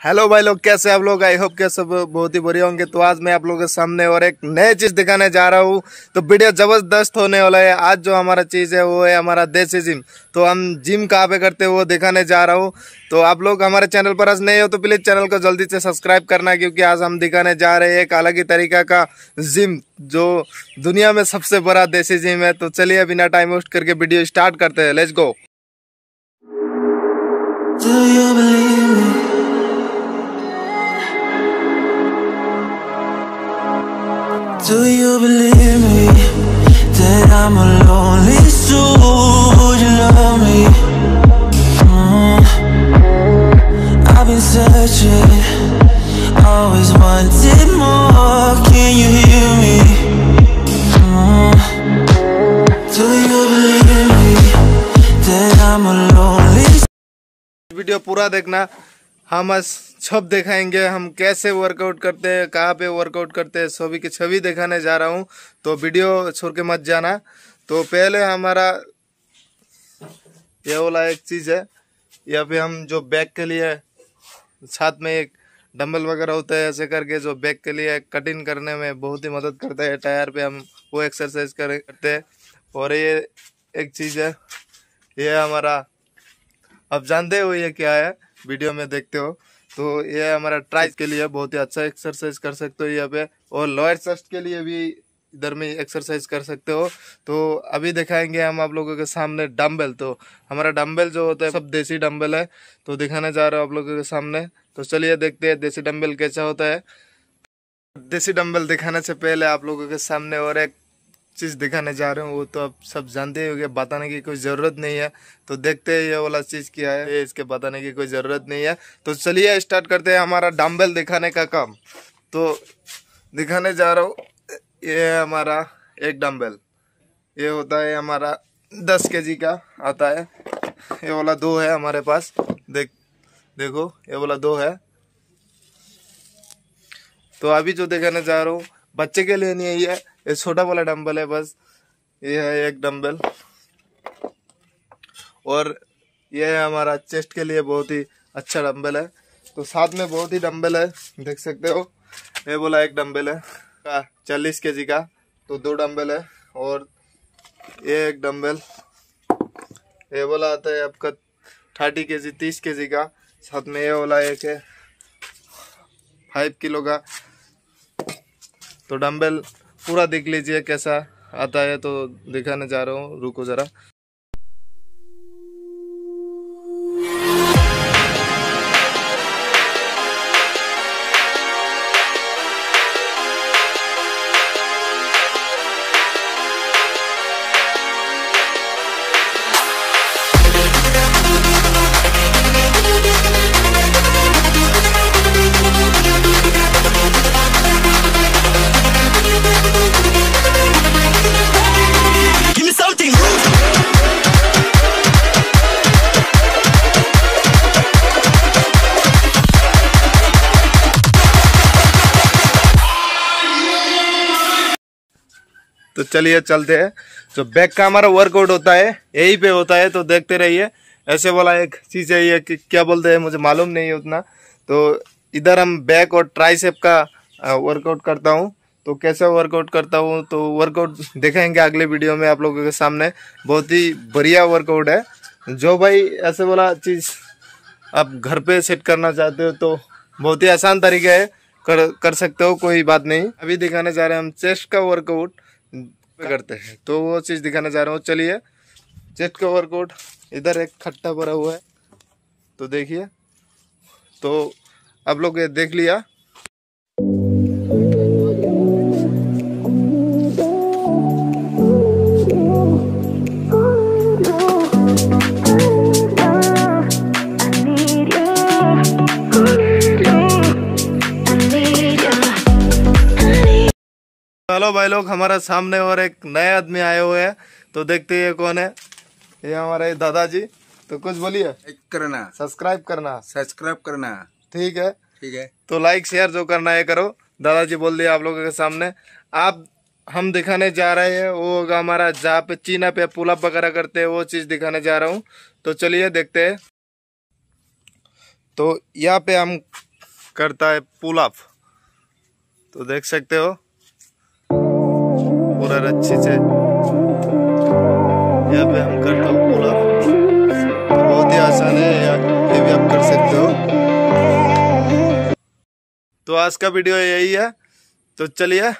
Hello भाई लोग, कैसे आप लोग? आई होप के सब बहुत ही बढ़िया होंगे। तो आज मैं आप लोगों के सामने और एक नए चीज़ दिखाने जा रहा हूँ। तो वीडियो ज़बरदस्त होने वाला है। आज जो हमारा चीज़ है, वो है हमारा देसी जिम। तो हम जिम कहाँ पे करते हैं, वो दिखाने जा रहा हूँ। तो आप लोग हमारे चैनल पर आज नहीं हो तो प्लीज़ चैनल को जल्दी से सब्सक्राइब करना, क्योंकि आज हम दिखाने जा रहे हैं एक अलग ही तरीका का जिम, जो दुनिया में सबसे बड़ा देसी जिम है। तो चलिए बिना टाइम वेस्ट करके वीडियो स्टार्ट करते हैं। Let's go Do you believe me? Do you believe me that I'm a lonely soul? Would you love me? Mm. I've been searching, always wanted more. Can you hear me? Mm. Do you believe me that I'm a lonely video पूरा देखना हम छब दिखाएँगे, हम कैसे workout करते हैं, कहाँ पे वर्कआउट करते हैं, सभी की छवि दिखाने जा रहा हूँ। तो वीडियो छोड़ के मत जाना। तो पहले हमारा, ये वाला एक चीज़ है। या फिर हम जो बैक के लिए, साथ में एक डंबल वगैरह होता है, ऐसे करके जो बैक के लिए कटिंग करने में बहुत ही मदद करता है। टायर पे हम वो एक्सरसाइज कर, करते हैं। और ये एक चीज़ है, ये हमारा अब जानते हो ये क्या है? वीडियो में देखते हो तो ये हमारा ट्राइज के लिए बहुत ही अच्छा एक्सरसाइज कर सकते हो यहाँ पे, और लोअर चेस्ट के लिए भी इधर में एक्सरसाइज कर सकते हो। तो अभी दिखाएँगे हम आप लोगों के सामने डम्बल तो हमारा डम्बल जो होता है, सब देसी डम्बल है तो दिखाने जा रहे हो आप लोगों के सामने। तो चलिए देखते हैं देसी डम्बल कैसा होता है। देसी डम्बल दिखाने से पहले आप लोगों के सामने और एक चीज़ दिखाने जा रहे हूँ, वो तो आप सब जानते ही होंगे, बताने की कोई ज़रूरत नहीं है। तो देखते हैं ये वाला चीज़ क्या है इसके बताने की कोई ज़रूरत नहीं है। तो चलिए स्टार्ट करते हैं हमारा डम्बल दिखाने का काम। तो दिखाने जा रहा हूँ, ये है हमारा एक डम्बल ये होता है हमारा दस के का आता है। ये वाला दो है हमारे पास, देख, देखो, ये वाला दो है। तो अभी जो दिखाने जा रहा हूँ बच्चे के लिए नहीं है, ये ये छोटा वाला डंबल है, बस। ये है एक डंबल और ये है हमारा चेस्ट के लिए बहुत ही अच्छा डंबल है। तो साथ में बहुत ही डंबल है, देख सकते हो। ये बोला एक डंबल है। चालीस के का तो दो डंबल है। और ये एक डंबल ये वाला आता है आपका थर्टी के जी तीस के जी का। साथ में ये वाला एक है फाइव किलो का। तो डम्बेल पूरा देख लीजिए कैसा आता है तो दिखाने जा रहा हूँ, रुको ज़रा। तो चलिए चलते हैं। जो बैक का हमारा वर्कआउट होता है, यही पे होता है तो देखते रहिए। ऐसे वाला एक चीज़ है ये कि क्या बोलते हैं, मुझे मालूम नहीं है उतना। तो इधर हम बैक और ट्राइसेप का वर्कआउट करता हूँ। तो कैसे वर्कआउट करता हूँ तो वर्कआउट देखेंगे अगले वीडियो में आप लोगों के सामने। बहुत ही बढ़िया वर्कआउट है। जो भाई ऐसे वाला चीज़ आप घर पे सेट करना चाहते हो तो बहुत ही आसान तरीका है। कर कर सकते हो, कोई बात नहीं। अभी दिखाने जा रहे हैं हम चेस्ट का वर्कआउट करते हैं। तो वो चीज़ दिखाना चाह रहा हूँ। चलिए चेस्ट का कोट इधर एक खट्टा भरा हुआ है। तो देखिए। तो आप लोग ये देख लिया। हेलो भाई लोग हमारा सामने और एक नए आदमी आए हुए हैं तो देखते हैं कौन है। ये हमारे दादाजी तो कुछ बोलिए। करना। सब्सक्राइब करना। सब्सक्राइब करना। ठीक है? ठीक है। तो लाइक शेयर जो करना है करो। दादाजी बोल दिया आप लोगों के सामने। आप हम दिखाने जा रहे हैं वो होगा हमारा जहाँ पे चीना पे पुलअप वगैरह करते हैं वो चीज़ दिखाने जा रहा हूँ। तो चलिए देखते हैं। तो यहाँ पे हम करता है पुल अप तो देख सकते हो पूरा अच्छी से। यहाँ पे हम करता हूँ पूरा। बहुत ही आसान है ये भी आप कर सकते हो। तो आज का वीडियो यही है। तो चलिए